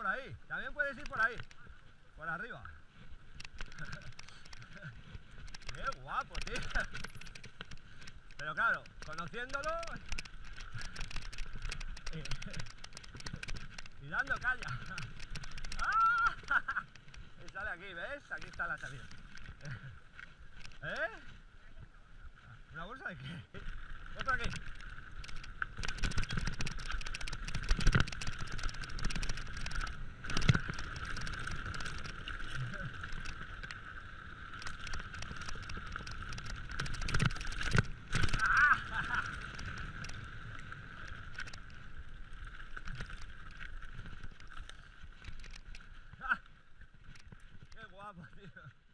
por ahí. También puedes ir por ahí. Por arriba. ¡Qué guapo, tío! Pero claro, conociéndolo... Y, dando calla. Y sale aquí, ¿ves? Aquí está la salida. ¿Eh? ¿Una bolsa de qué? Otra aquí. idea.